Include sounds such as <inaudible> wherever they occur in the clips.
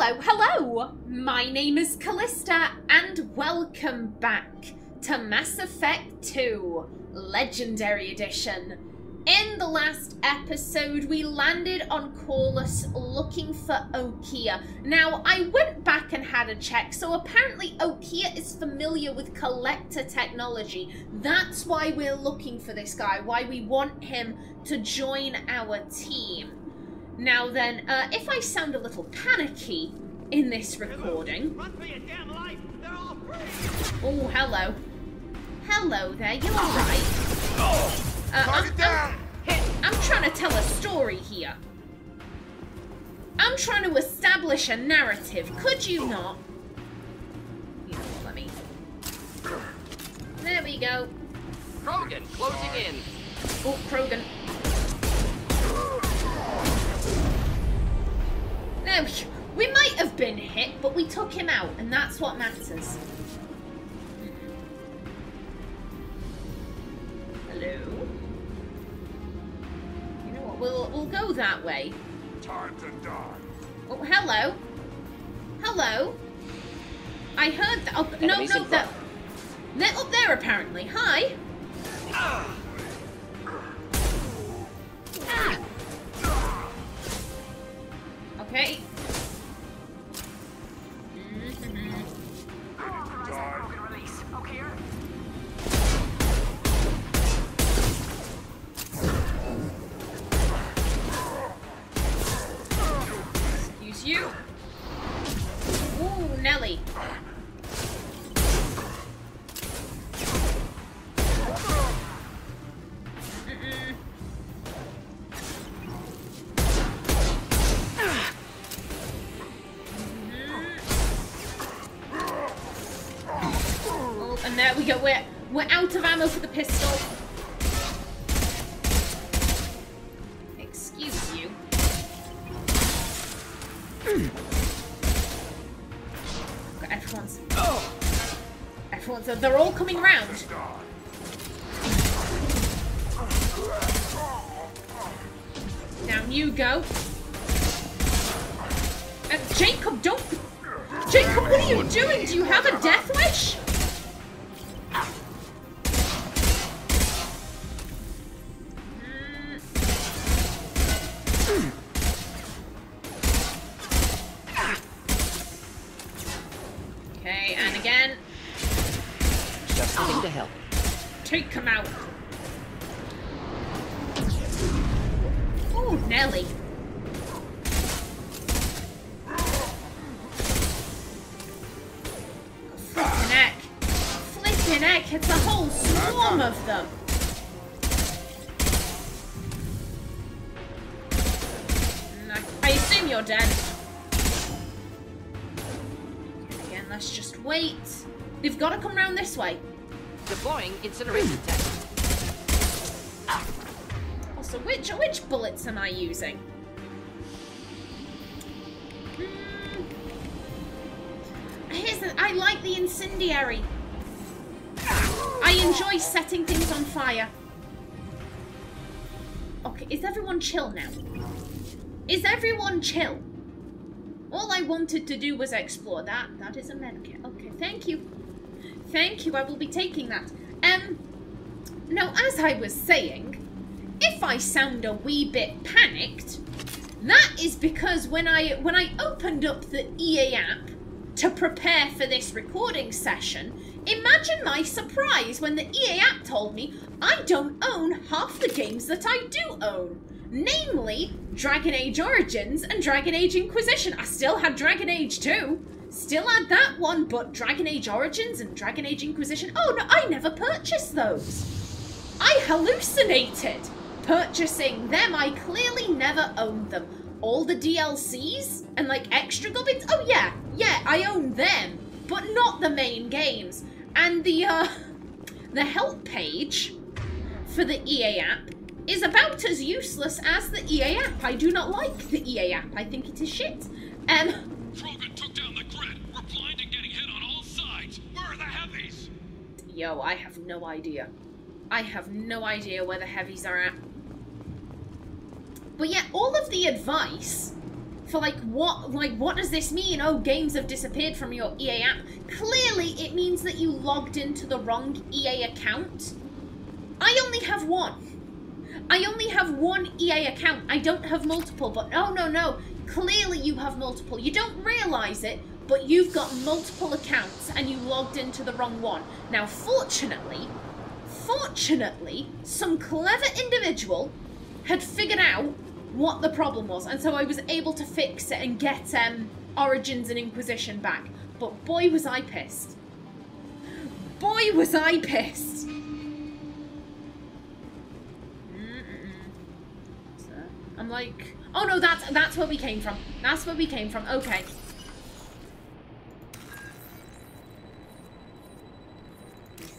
hello, hello! My name is Kallista, and welcome back to Mass Effect 2 Legendary Edition. In the last episode, we landed on Korlus looking for Okeer. Now, I went back and had a check, so apparently Okeer is familiar with collector technology. That's why we're looking for this guy, why we want him to join our team. Now then, uh, if I sound a little panicky in this recording... Oh, hello. Hello there, you alright? Uh, I'm, I'm, I'm trying to tell a story here. I'm trying to establish a narrative. Could you not? You know what, let me... There we go. Krogan, closing in. Oh, Krogan. There we We might have been hit, but we took him out, and that's what matters. Hello? You know what, we'll, we'll go that way. Time to die. Oh, hello. Hello. I heard that. Oh, no, no, that. They're up there apparently. Hi. Okay. Everyone's. Everyone's. They're all coming round. Down you go. Uh, Jacob, don't. Jacob, what are you doing? Do you have a death wish? Let's just wait. They've got to come round this way. Deploying incineration tech. Also, which which bullets am I using? Hmm. Here's the, I like the incendiary. I enjoy setting things on fire. Okay, is everyone chill now? Is everyone chill? All I wanted to do was explore. That that is a medkit. Okay, thank you. Thank you, I will be taking that. Um now as I was saying, if I sound a wee bit panicked, that is because when I when I opened up the EA app to prepare for this recording session, imagine my surprise when the EA app told me I don't own half the games that I do own. Namely, Dragon Age Origins and Dragon Age Inquisition. I still had Dragon Age 2. Still had that one, but Dragon Age Origins and Dragon Age Inquisition. Oh no, I never purchased those. I hallucinated purchasing them. I clearly never owned them. All the DLCs and like extra gubbins. Oh yeah, yeah, I own them, but not the main games. And the uh, <laughs> the help page for the EA app is about as useless as the EA app. I do not like the EA app. I think it is shit. Um. Krogan took down the grid. We're blind and getting hit on all sides. Where are the heavies? Yo, I have no idea. I have no idea where the heavies are at. But yeah, all of the advice for like what like what does this mean? Oh, games have disappeared from your EA app. Clearly, it means that you logged into the wrong EA account. I only have one. I only have one EA account. I don't have multiple, but no, no, no. Clearly you have multiple. You don't realize it, but you've got multiple accounts and you logged into the wrong one. Now, fortunately, fortunately, some clever individual had figured out what the problem was, and so I was able to fix it and get um, Origins and Inquisition back. But boy, was I pissed. Boy, was I pissed. Mm-mm. So, Like, oh no, that's that's where we came from. That's where we came from. Okay.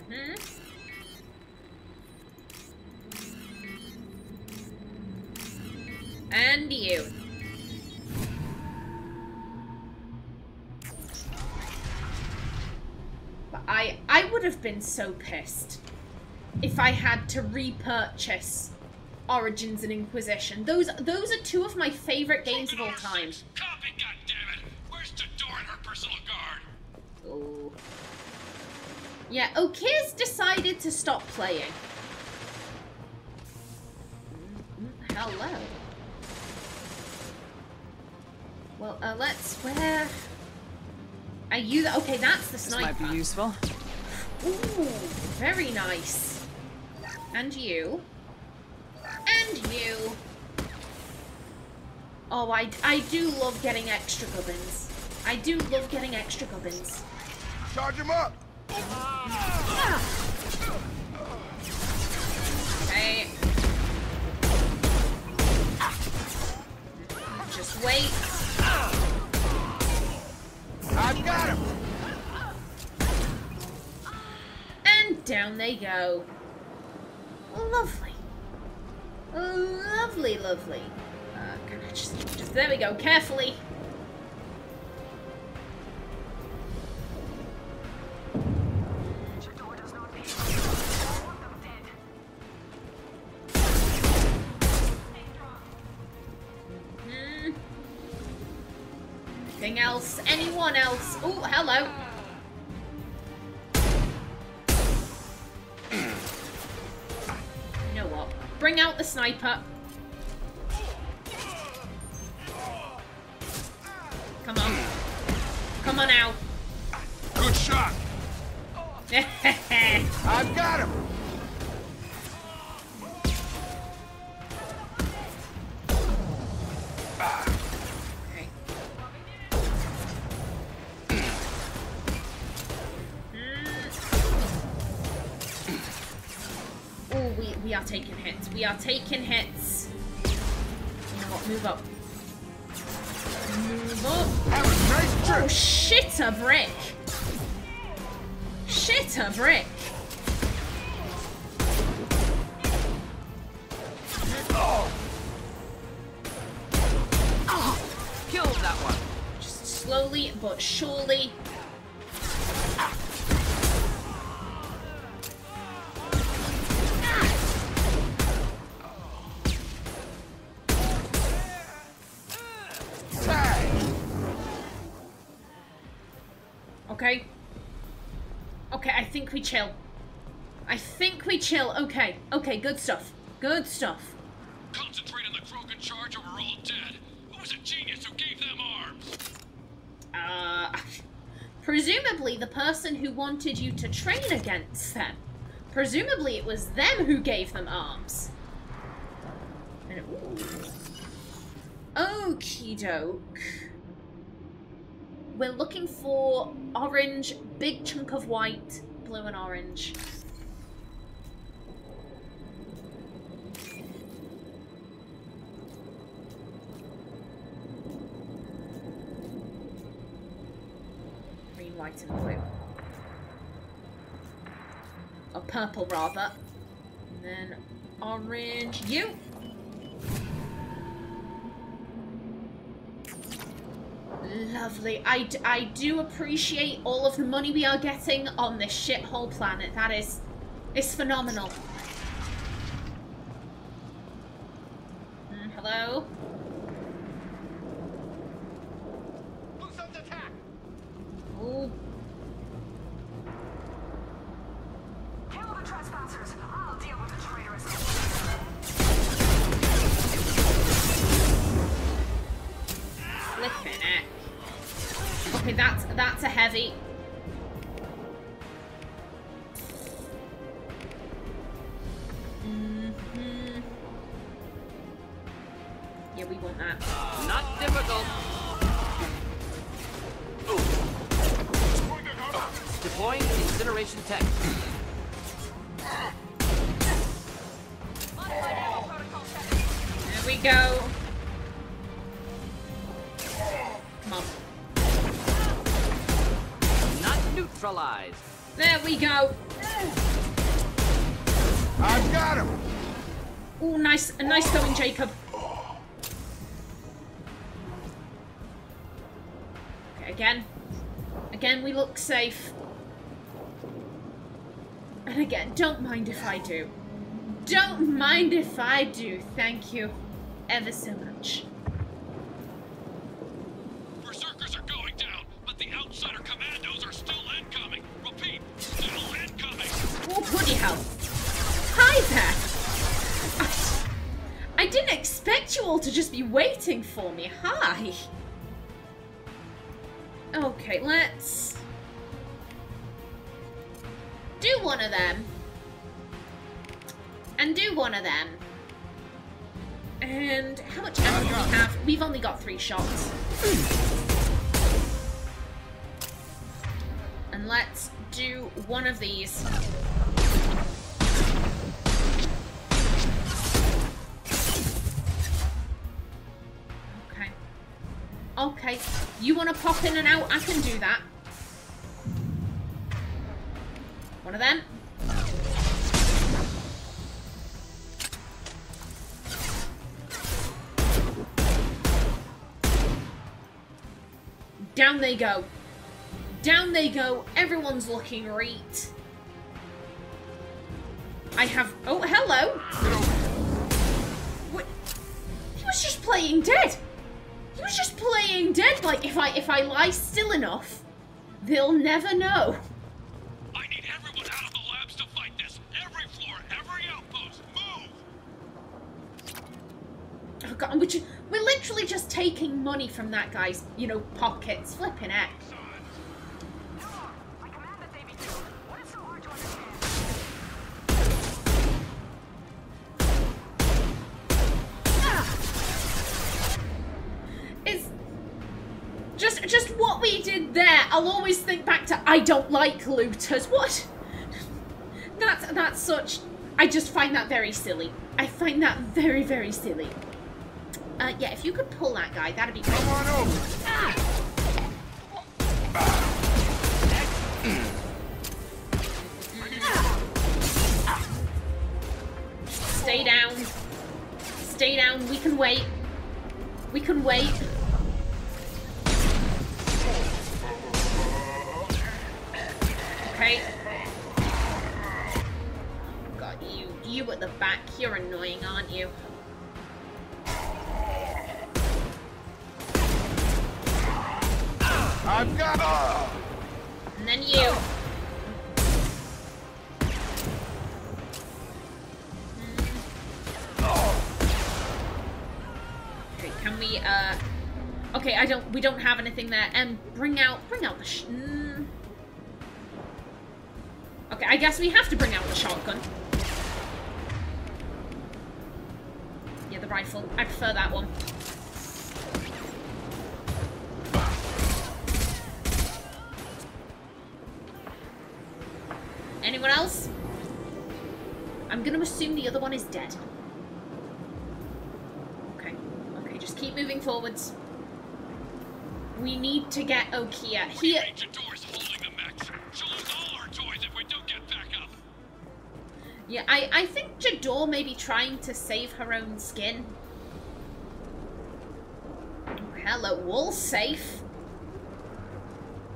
Mhm. And you. But I I would have been so pissed if I had to repurchase Origins and Inquisition. Those those are two of my favorite games of all time. Copy, goddammit! Where's Jedore and her personal guard? Oh. Yeah, Okeer's decided to stop playing. Mm, Hello. Well, uh, let's. Where? Are you? The, okay, that's the This sniper. might be useful. Ooh, very nice. And you. And you. Oh, I, I do love getting extra gubbins. I do love getting extra gubbins. Charge him up! Okay. Just wait. I've got him! And down they go. Lovely. Lovely, lovely. Uh, just, just, there we go, carefully. Bring out the sniper. Come on. Come on out. Good shot! <laughs> I've got him! We are taking hits. You know what? Move up. Move up. That was a nice Oh, shit a brick. Okay. Okay, I think we chill. I think we chill. Okay. Okay, good stuff. Good stuff. Concentrate on the Krogan charge or we're all dead. Who was a genius who gave them arms? Uh, presumably the person who wanted you to train against them. Presumably it was them who gave them arms. And, ooh. Okie doke. We're looking for orange, big chunk of white, blue and orange. Green, white, and blue. Or purple, rather. And then orange. You! Lovely. I, I do appreciate all of the money we are getting on this shithole planet. That is... It's phenomenal. Hmm, hello? Neutralized. There we go. I've got him. Oh, nice, nice going, Jacob. Okay, again. Again, we look safe. And again, don't mind if I do. Don't mind if I do. Thank you ever so much. You all to just be waiting for me. Hi. Okay, let's do one of them. And do one of them. And how much ammo do we have? We've only got three shots. And let's do one of these. Okay. You want to pop in and out? I can do that. One of them. Down they go. Down they go. Everyone's looking great. I have... Oh, hello. What? He was just playing dead. Was just playing dead. Like, if I if I lie still enough, they'll never know. I need everyone out of the labs to fight this. Every floor, every outpost, move! Oh god, we're, ju- we're literally just taking money from that guy's, you know, pockets. Flipping heck. Just just what we did there. I'll always think back to I don't like looters. What? That's that's such. I just find that very silly. I find that very very silly. Uh, yeah, if you could pull that guy, that'd be great. Come on over. Stay down. Stay down. We can wait. We can wait. The back, you're annoying, aren't you? I've got. And then you. Okay, can we, uh... Okay, I don't, we don't have anything there. And bring out, bring out the sh... Mm. Okay, I guess we have to bring out the shotgun. Rifle. I prefer that one. Anyone else? I'm gonna assume the other one is dead. Okay. Okay, just keep moving forwards. We need to get Okeer. He... Major doors holding the mechs. She'll lose all our toys if we don't get back up. Yeah, I, I think Jedore may be trying to save her own skin. Hello, all safe.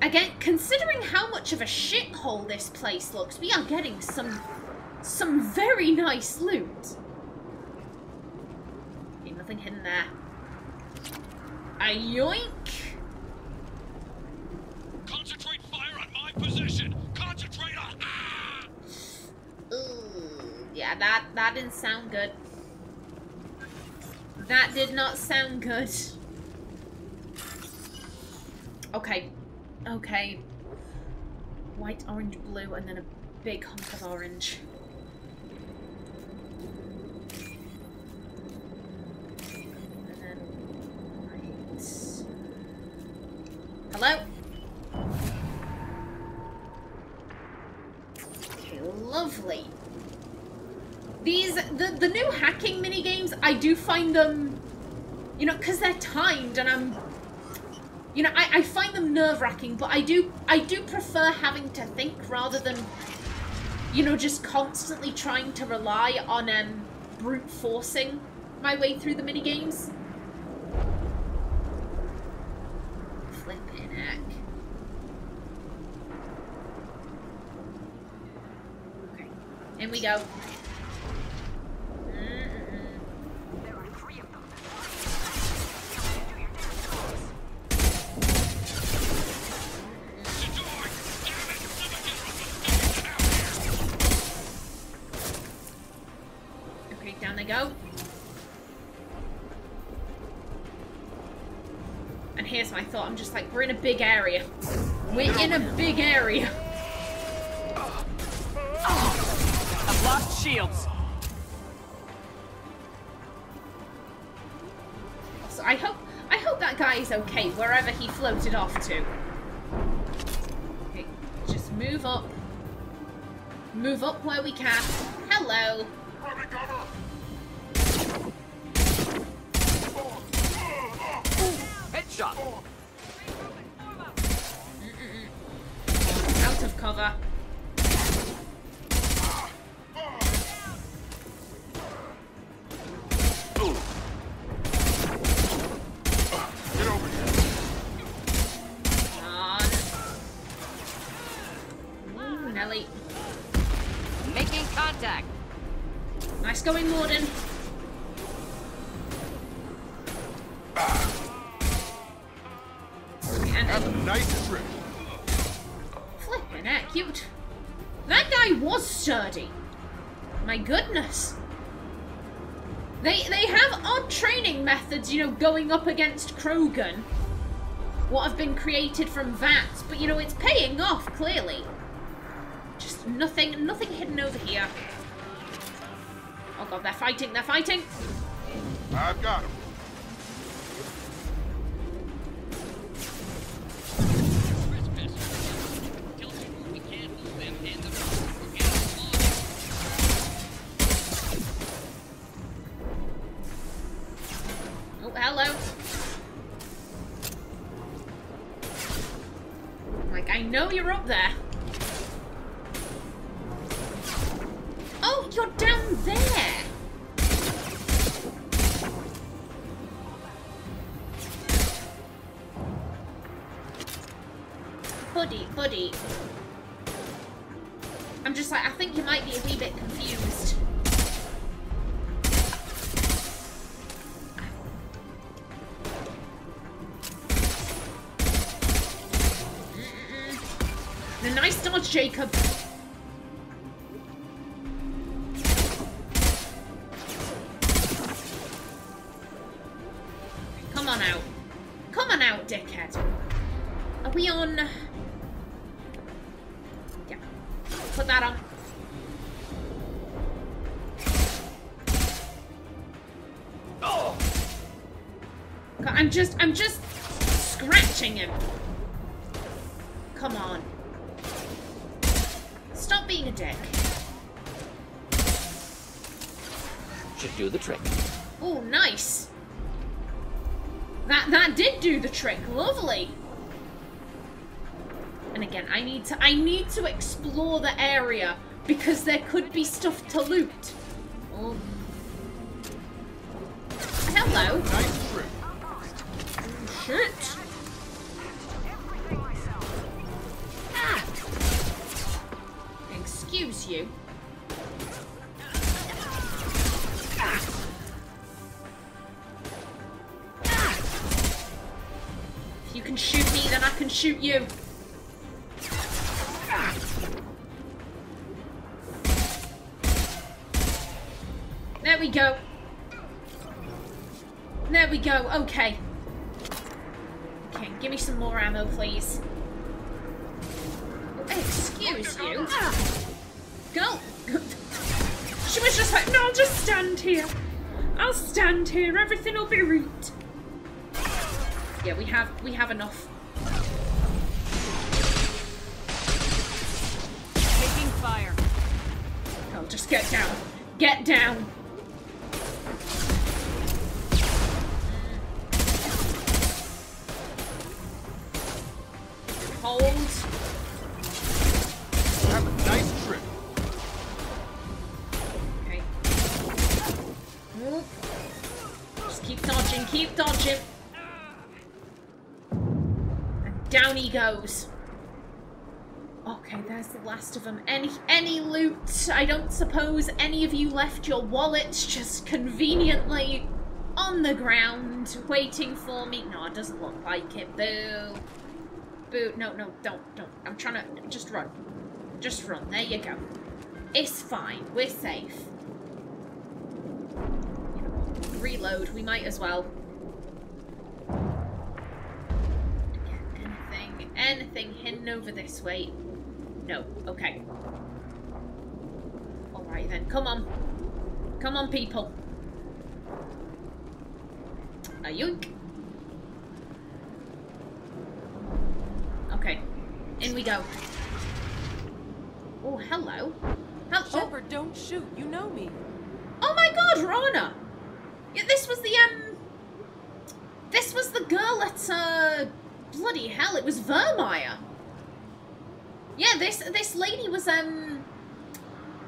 Again, considering how much of a shithole this place looks, we are getting some some very nice loot. Okay, nothing hidden there. A yoink! Concentrate fire on my position. Concentrate on. Ah! Ooh, that that didn't sound good. That did not sound good. Okay. Okay. White, orange, blue, and then a big hunk of orange. And then white. Hello? Okay, lovely. These, the, the new hacking mini games, I do find them, you know, because they're timed and I'm you know, I, I find them nerve wracking, but I do I do prefer having to think rather than, you know, just constantly trying to rely on um brute forcing my way through the mini games. Flipping heck. Okay, in we go. And my thought. I'm just like, we're in a big area. We're in a big area. I've lost shields. So I hope I hope that guy is okay wherever he floated off to. Okay, just move up. Move up where we can. Hello. Nelly. Making contact. Nice going, Mordin. And a nice trip. Flippin' heck, cute. That guy was sturdy. My goodness. They they have odd training methods, you know, going up against Krogan. What have been created from VATS, but you know, it's paying off, clearly. Nothing nothing hidden over here. Oh god, they're fighting, they're fighting! I've got him. Buddy, buddy. I'm just like, I think you might be a wee bit confused. The nice dodge, Jacob. That did do the trick. Lovely. And again, I need to I need to explore the area because there could be stuff to loot. Oh. Hello. Nice trip. Shit. You. There we go. There we go. Okay. Okay, give me some more ammo, please. Excuse you. Go. <laughs> she was just like, no, I'll just stand here. I'll stand here. Everything will be right. Yeah, we have we have enough. Just get down. Get down. Hold. Have a nice trip. Okay. Whoop. Just keep dodging, keep dodging. And down he goes. Okay, there's the last of them. I don't suppose any of you left your wallets just conveniently on the ground waiting for me. No, it doesn't look like it. Boo. Boo. No, no, don't, don't. I'm trying to just run. Just run. There you go. It's fine. We're safe. Reload. We might as well. Anything, anything hidden over this way? No. Okay. Alright then. Come on. Come on, people. A yoink. Okay. In we go. Oh, hello. Hello. Shepard, don't shoot. You know me. Oh my god, Rana! Yeah, this was the, um... This was the girl at, uh... Bloody hell, it was Virmire. Yeah, this this lady was, um...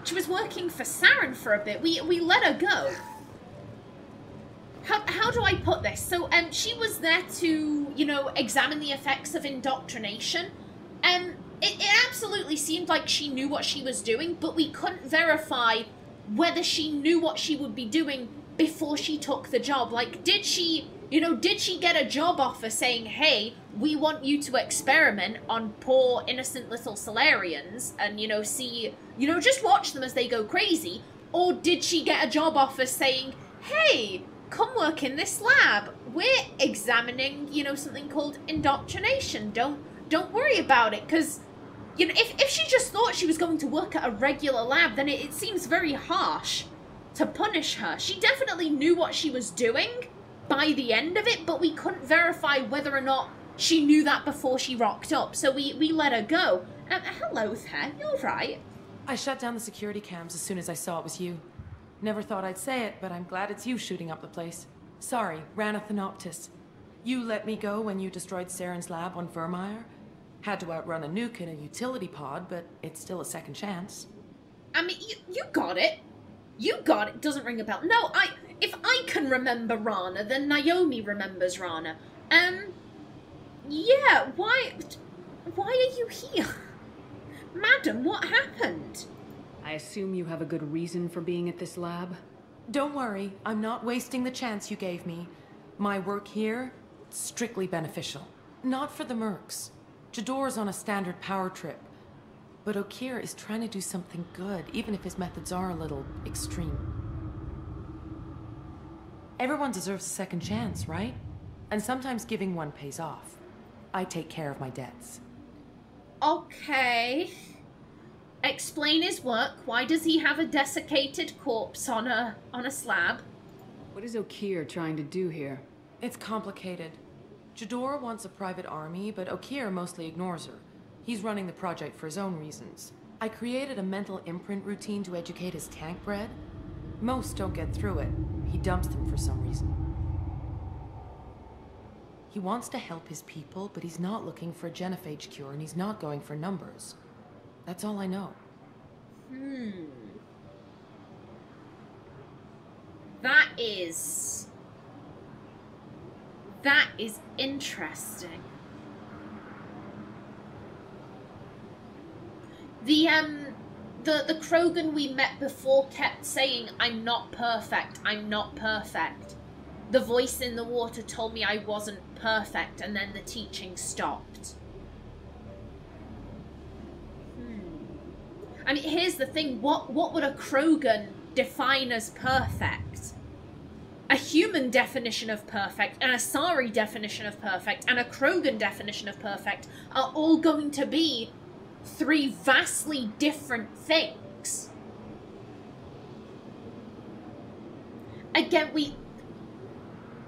She was working for Saren for a bit. We, we let her go. How, how do I put this? So, um, she was there to, you know, examine the effects of indoctrination. Um, it, it absolutely seemed like she knew what she was doing, but we couldn't verify whether she knew what she would be doing before she took the job. Like, did she, you know, did she get a job offer saying, hey, we want you to experiment on poor, innocent little Salarians and, you know, see, you know, just watch them as they go crazy? Or did she get a job offer saying, hey, come work in this lab. We're examining, you know, something called indoctrination. Don't don't worry about it, because you know, if, if she just thought she was going to work at a regular lab, then it, it seems very harsh to punish her. She definitely knew what she was doing by the end of it, but we couldn't verify whether or not she knew that before she rocked up, so we, we let her go. Um, hello there, you're right. I shut down the security cams as soon as I saw it was you. Never thought I'd say it, but I'm glad it's you shooting up the place. Sorry, Rana Thanoptis. You let me go when you destroyed Saren's lab on Virmire. Had to outrun a nuke in a utility pod, but it's still a second chance. I mean, you, you got it. You got it. Doesn't ring a bell. No, I. If I can remember Rana, then Naomi remembers Rana. Um. Yeah. Why? Why are you here, Madam? What happened? I assume you have a good reason for being at this lab? Don't worry, I'm not wasting the chance you gave me. My work here, strictly beneficial. Not for the mercs. Jedore's on a standard power trip. But Okeer is trying to do something good, even if his methods are a little extreme. Everyone deserves a second chance, right? And sometimes giving one pays off. I take care of my debts. Okay. Explain his work. Why does he have a desiccated corpse on a on a slab? What is Okeer trying to do here? It's complicated. Jedore wants a private army, but Okeer mostly ignores her. He's running the project for his own reasons. I created a mental imprint routine to educate his tank bred. Most don't get through it. He dumps them for some reason. He wants to help his people, but he's not looking for a genophage cure, and he's not going for numbers. That's all I know. Hmm. That is. That is interesting. The um the the Krogan we met before kept saying I'm not perfect. I'm not perfect. The voice in the water told me I wasn't perfect and then the teaching stopped. Hmm. I mean, here's the thing: what what would a Krogan define as perfect? a human definition of perfect, an Asari definition of perfect, and a Krogan definition of perfect are all going to be three vastly different things. Again, we.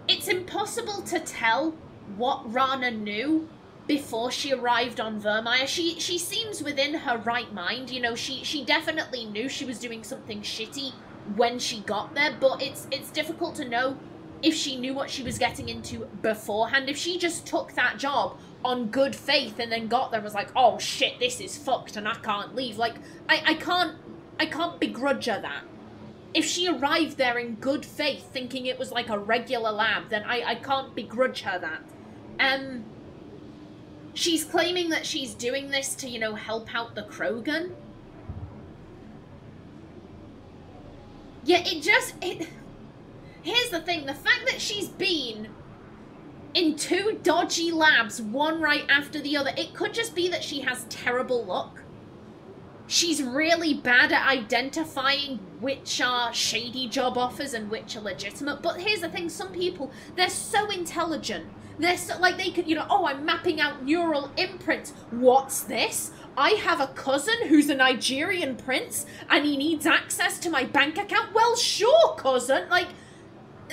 It's impossible to tell what Rana knew before she arrived on Virmire. She she seems within her right mind. You know, she she definitely knew she was doing something shitty when she got there, but it's it's difficult to know if she knew what she was getting into beforehand. If she just took that job on good faith and then got there and was like, oh shit, this is fucked and I can't leave. Like I, I can't I can't begrudge her that. If she arrived there in good faith thinking it was like a regular lab, then I, I can't begrudge her that. Um she's claiming that she's doing this to, you know, help out the Krogan. Yeah, it just it Here's the thing, the fact that she's been in two dodgy labs, one right after the other, it could just be that she has terrible luck. She's really bad at identifying which are shady job offers and which are legitimate. But here's the thing, some people, they're so intelligent. They're so, like, they could, you know, oh, I'm mapping out neural imprints. What's this? I have a cousin who's a Nigerian prince and he needs access to my bank account. Well, sure, cousin. Like,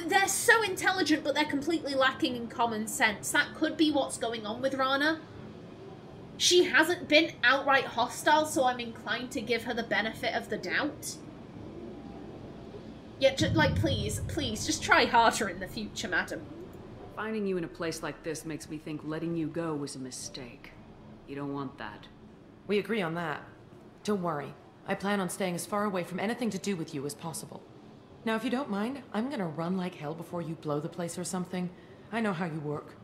they're so intelligent, but they're completely lacking in common sense. That could be what's going on with Rana. She hasn't been outright hostile, so I'm inclined to give her the benefit of the doubt. Yeah, just, like, please, please, just try harder in the future, madam. Finding you in a place like this makes me think letting you go was a mistake. You don't want that. We agree on that. Don't worry. I plan on staying as far away from anything to do with you as possible. Now, if you don't mind, I'm gonna run like hell before you blow the place or something. I know how you work.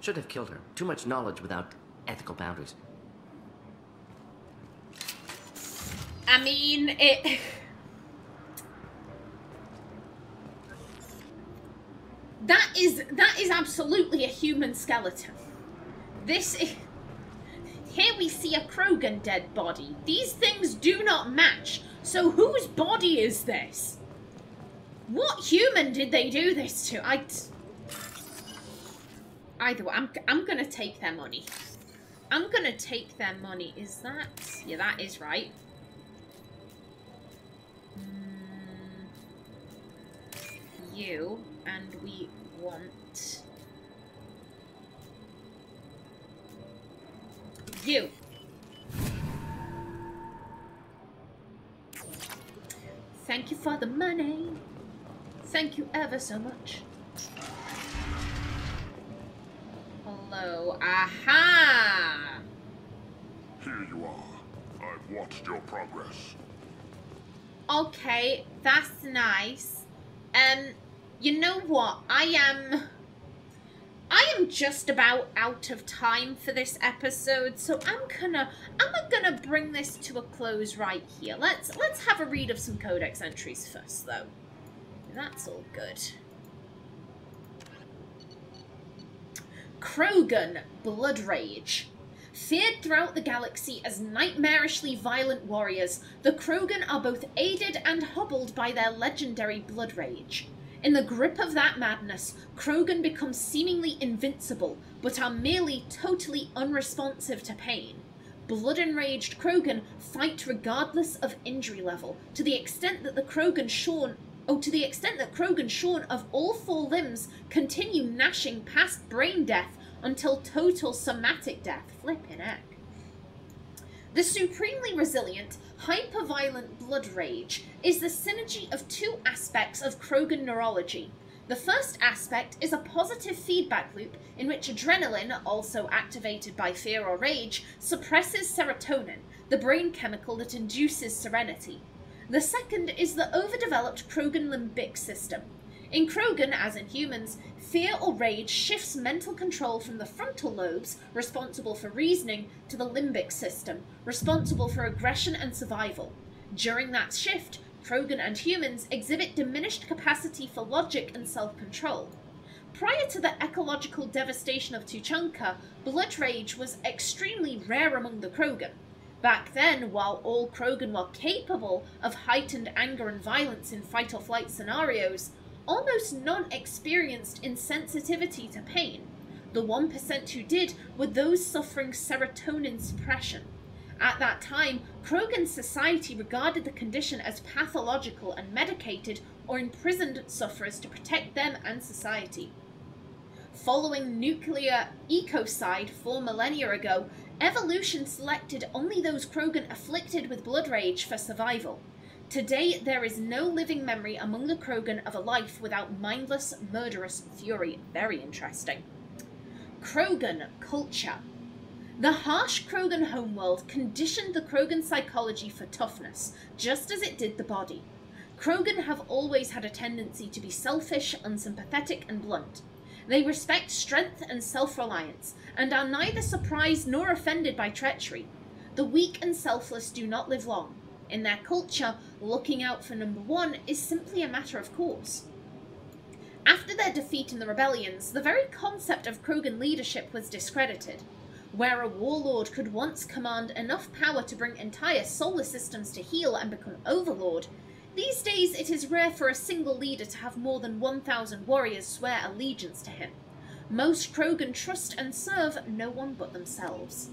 Should have killed her. Too much knowledge without ethical boundaries. I mean, it... <laughs> That is, that is absolutely a human skeleton. This is... <laughs> Here we see a Krogan dead body. These things do not match. So whose body is this? What human did they do this to? I... Either way, I'm, I'm gonna take their money. I'm gonna take their money. Is that... Yeah, that is right. Mm, you, and we want... You. Thank you for the money. Thank you ever so much. Hello. Aha! Here you are. I've watched your progress. Okay, that's nice. Um, you know what? I am... I am just about out of time for this episode, so I'm gonna I'm gonna bring this to a close right here. Let's let's have a read of some codex entries first, though. That's all good. Krogan Blood Rage. Feared throughout the galaxy as nightmarishly violent warriors, the Krogan are both aided and hobbled by their legendary blood rage. In the grip of that madness, Krogan become seemingly invincible, but are merely totally unresponsive to pain. Blood enraged Krogan fight regardless of injury level, to the extent that the Krogan shorn Oh, to the extent that Krogan shorn of all four limbs continue gnashing past brain death until total somatic death. Flippin' heck. The supremely resilient, hyper-violent blood rage is the synergy of two aspects of Krogan neurology. The first aspect is a positive feedback loop in which adrenaline, also activated by fear or rage, suppresses serotonin, the brain chemical that induces serenity. The second is the overdeveloped Krogan limbic system. In Krogan, as in humans, fear or rage shifts mental control from the frontal lobes, responsible for reasoning, to the limbic system, responsible for aggression and survival. During that shift, Krogan and humans exhibit diminished capacity for logic and self control. Prior to the ecological devastation of Tuchanka, blood rage was extremely rare among the Krogan. Back then, while all Krogan were capable of heightened anger and violence in fight or flight scenarios, almost none experienced insensitivity to pain. The 1% who did were those suffering serotonin suppression. At that time, Krogan society regarded the condition as pathological and medicated or imprisoned sufferers to protect them and society. Following nuclear ecocide four millennia ago, evolution selected only those Krogan afflicted with blood rage for survival. Today, there is no living memory among the Krogan of a life without mindless, murderous fury. Very interesting. Krogan culture. The harsh Krogan homeworld conditioned the Krogan psychology for toughness, just as it did the body. Krogan have always had a tendency to be selfish, unsympathetic, and blunt. They respect strength and self reliance, and are neither surprised nor offended by treachery. The weak and selfless do not live long. In their culture, looking out for number one is simply a matter of course. After their defeat in the rebellions, the very concept of Krogan leadership was discredited. Where a warlord could once command enough power to bring entire solar systems to heel and become overlord, these days it is rare for a single leader to have more than 1,000 warriors swear allegiance to him. Most Krogan trust and serve no one but themselves.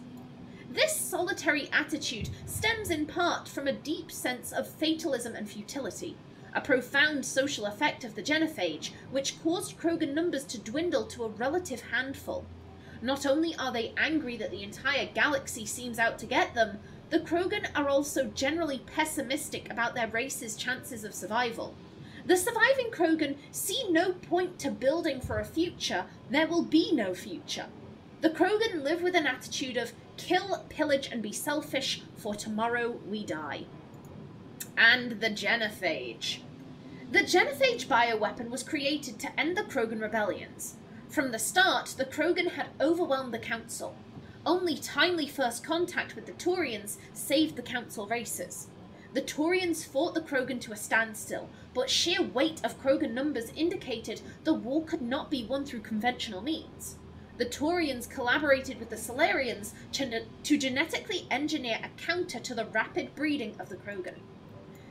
This solitary attitude stems in part from a deep sense of fatalism and futility, a profound social effect of the genophage, which caused Krogan numbers to dwindle to a relative handful. Not only are they angry that the entire galaxy seems out to get them, the Krogan are also generally pessimistic about their race's chances of survival. The surviving Krogan see no point to building for a future, there will be no future. The Krogan live with an attitude of kill, pillage, and be selfish, for tomorrow we die. And the Genophage. The Genophage bioweapon was created to end the Krogan rebellions. From the start, the Krogan had overwhelmed the Council. Only timely first contact with the Turians saved the Council races. The Turians fought the Krogan to a standstill, but sheer weight of Krogan numbers indicated the war could not be won through conventional means. The Turians collaborated with the Salarians to genetically engineer a counter to the rapid breeding of the Krogan.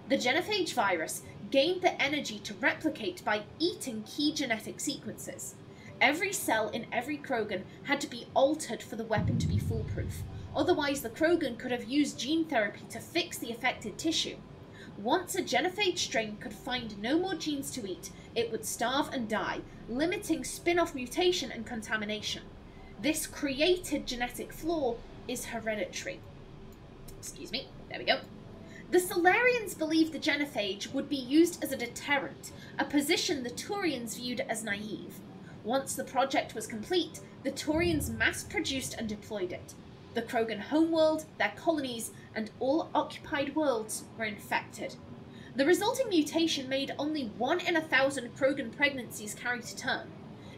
The genophage virus gained the energy to replicate by eating key genetic sequences. Every cell in every Krogan had to be altered for the weapon to be foolproof, otherwise the Krogan could have used gene therapy to fix the affected tissue. Once a genophage strain could find no more genes to eat, it would starve and die, limiting spin-off mutation and contamination. This created genetic flaw is hereditary. Excuse me, there we go. The Salarians believed the genophage would be used as a deterrent, a position the Turians viewed as naive. Once the project was complete, the Turians mass-produced and deployed it. The Krogan homeworld, their colonies, and all occupied worlds were infected. The resulting mutation made only one in a thousand Krogan pregnancies carry to term.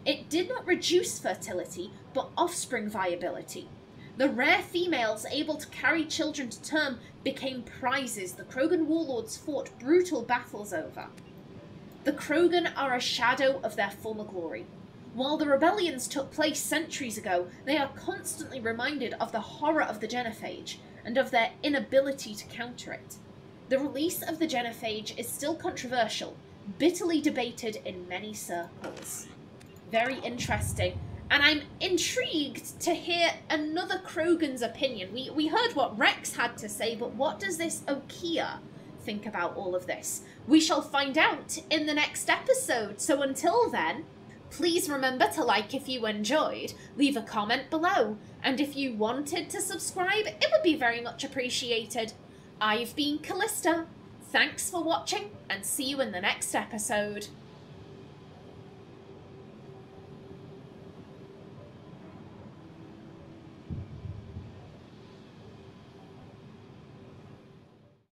It did not reduce fertility, but offspring viability. The rare females able to carry children to term became prizes the Krogan warlords fought brutal battles over. The Krogan are a shadow of their former glory. While the rebellions took place centuries ago, they are constantly reminded of the horror of the genophage and of their inability to counter it. The release of the genophage is still controversial, bitterly debated in many circles. Very interesting. And I'm intrigued to hear another Krogan's opinion. We, we heard what Wrex had to say, but what does this Okeer think about all of this? We shall find out in the next episode. So until then, Please remember to like if you enjoyed, leave a comment below, and if you wanted to subscribe, it would be very much appreciated. I've been Kallista. Thanks for watching, and see you in the next episode.